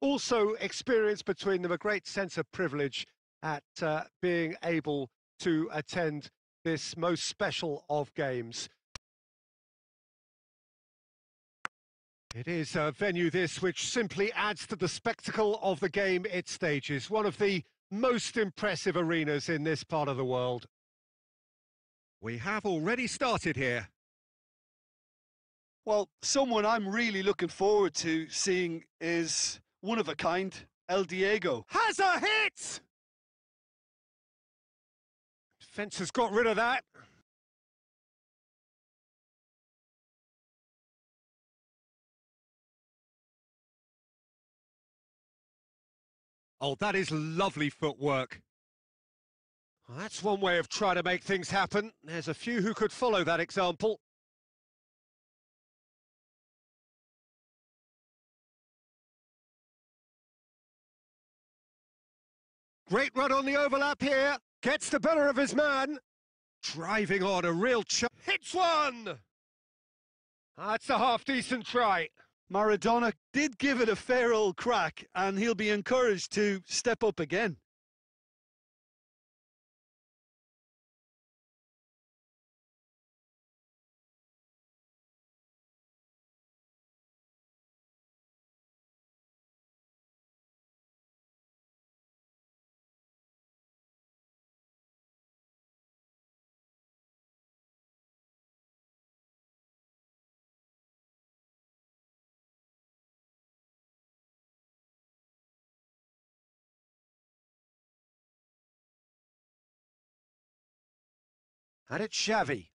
also experience between them a great sense of privilege at uh, being able to attend this most special of games. It is a venue this which simply adds to the spectacle of the game it stages, one of the most impressive arenas in this part of the world. We have already started here. Well, someone I'm really looking forward to seeing is one of a kind, El Diego. Has a hit! Fence has got rid of that. Oh, that is lovely footwork. Well, that's one way of trying to make things happen. There's a few who could follow that example. Great run on the overlap here. Gets the better of his man. Driving on a real ch Hits one! That's a half-decent try. Maradona did give it a fair old crack, and he'll be encouraged to step up again. And it's Xavi.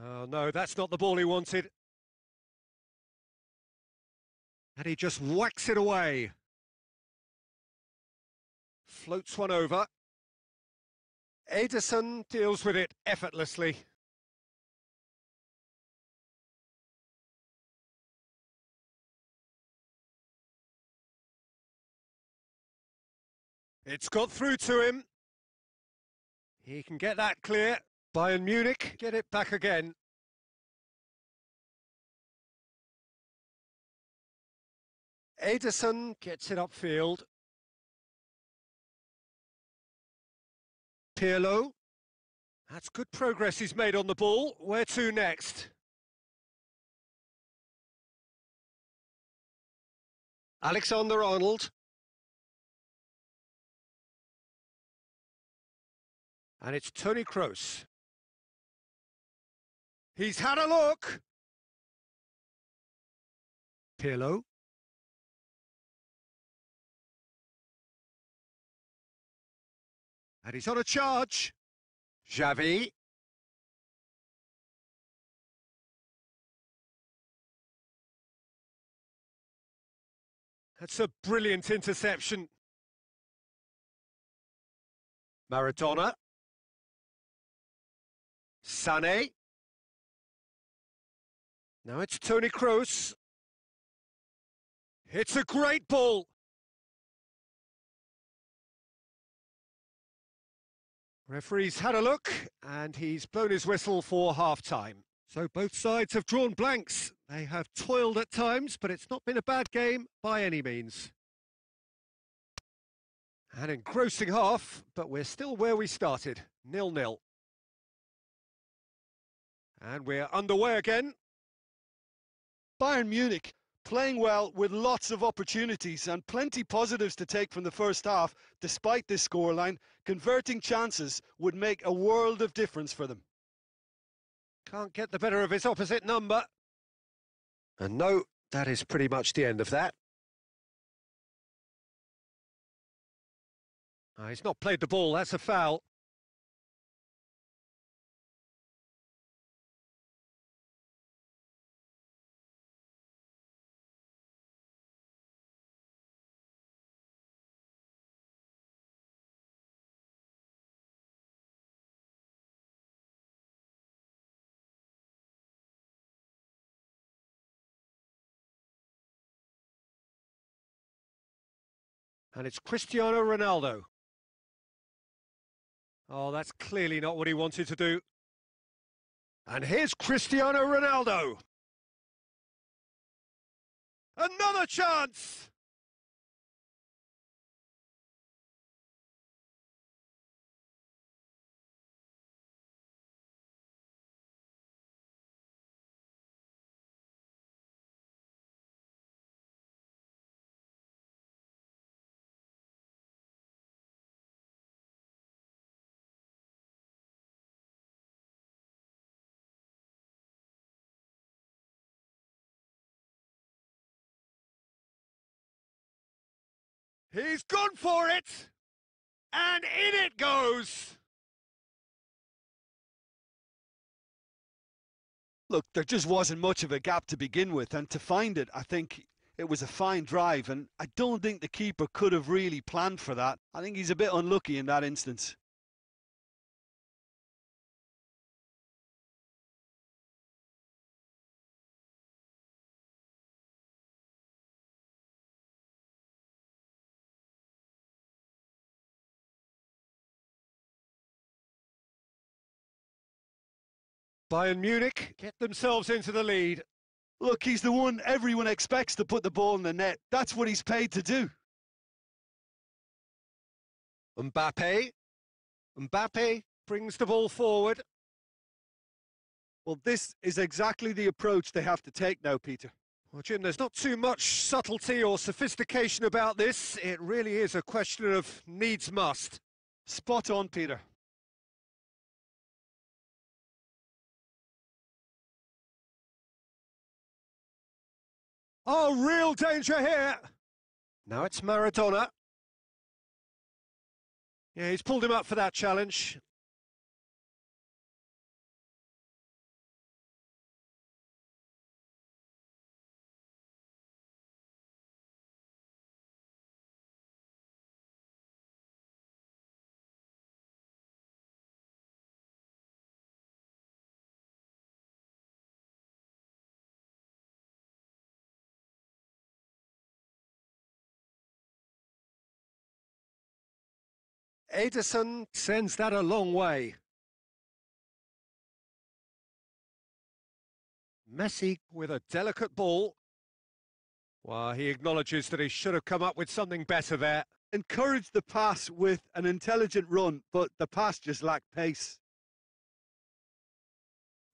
Oh, no, that's not the ball he wanted. And he just whacks it away. Floats one over. Ederson deals with it effortlessly. It's got through to him. He can get that clear. Bayern Munich get it back again. Ederson gets it upfield. Pirlo. That's good progress he's made on the ball. Where to next? Alexander Arnold. And it's Tony Kroos. He's had a look. Pirlo. And he's on a charge. Xavi. That's a brilliant interception. Maradona. Sané. Now it's Tony Kroos. It's a great ball. Referee's had a look, and he's blown his whistle for half-time. So both sides have drawn blanks. They have toiled at times, but it's not been a bad game by any means. An engrossing half, but we're still where we started, nil-nil. And we're underway again. Bayern Munich playing well with lots of opportunities and plenty positives to take from the first half despite this scoreline. Converting chances would make a world of difference for them. Can't get the better of his opposite number. And no, that is pretty much the end of that. Oh, he's not played the ball, that's a foul. And it's Cristiano Ronaldo. Oh, that's clearly not what he wanted to do. And here's Cristiano Ronaldo. Another chance! He's gone for it! And in it goes! Look, there just wasn't much of a gap to begin with, and to find it, I think it was a fine drive, and I don't think the keeper could have really planned for that. I think he's a bit unlucky in that instance. Bayern Munich get themselves into the lead. Look, he's the one everyone expects to put the ball in the net. That's what he's paid to do. Mbappe. Mbappe brings the ball forward. Well, this is exactly the approach they have to take now, Peter. Well, Jim, there's not too much subtlety or sophistication about this. It really is a question of needs must. Spot on, Peter. Oh, real danger here. Now it's Maradona. Yeah, he's pulled him up for that challenge. Ederson sends that a long way. Messi with a delicate ball. Well, he acknowledges that he should have come up with something better there. Encouraged the pass with an intelligent run, but the pass just lacked pace.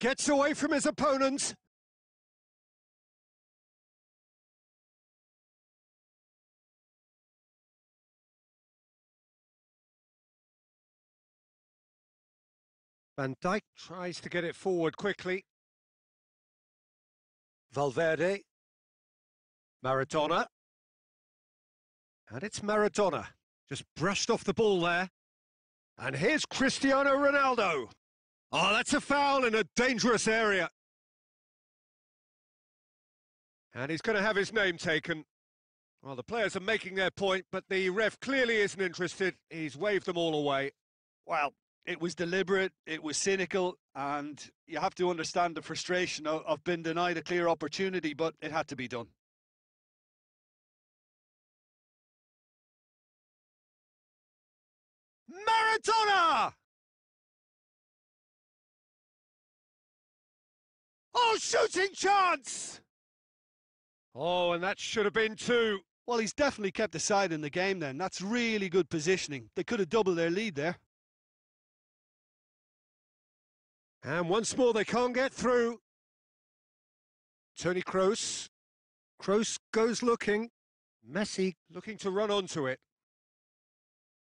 Gets away from his opponent. Van Dijk tries to get it forward quickly. Valverde. Maradona. And it's Maradona. Just brushed off the ball there. And here's Cristiano Ronaldo. Oh, that's a foul in a dangerous area. And he's going to have his name taken. Well, the players are making their point, but the ref clearly isn't interested. He's waved them all away. Well, it was deliberate, it was cynical, and you have to understand the frustration of, of being denied a clear opportunity, but it had to be done. Maradona! Oh, shooting chance! Oh, and that should have been two. Well, he's definitely kept the side in the game then. That's really good positioning. They could have doubled their lead there. And once more they can't get through. Tony Kroos. Kroos goes looking. Messi looking to run onto it.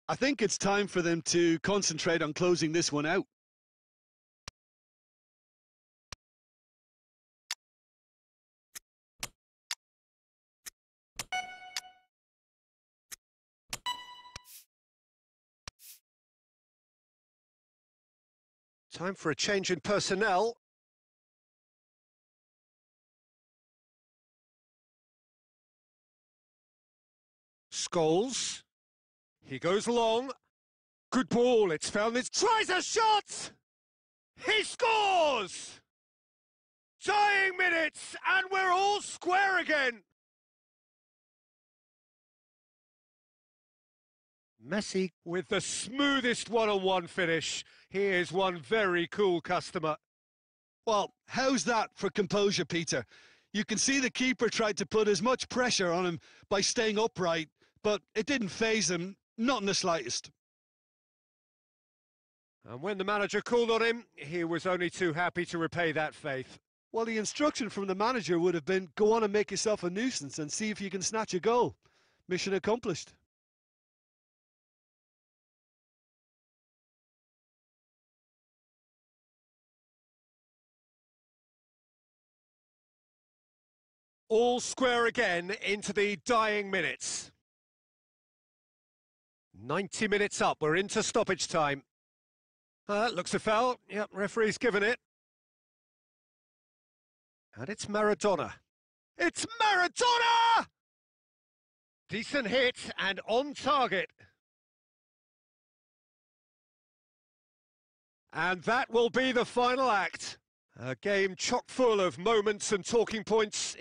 I think it's time for them to concentrate on closing this one out. Time for a change in personnel. Scholes. He goes long. Good ball. It's found this. Tries a shot! He scores! Dying minutes, and we're all square again. Messi with the smoothest one-on-one finish. Here's one very cool customer. Well, how's that for composure, Peter? You can see the keeper tried to put as much pressure on him by staying upright, but it didn't faze him, not in the slightest. And when the manager called on him, he was only too happy to repay that faith. Well, the instruction from the manager would have been go on and make yourself a nuisance and see if you can snatch a goal. Mission accomplished. All square again into the dying minutes. 90 minutes up, we're into stoppage time. Uh, looks a foul. Yep, referee's given it. And it's Maradona. It's Maradona! Decent hit and on target. And that will be the final act. A game chock full of moments and talking points.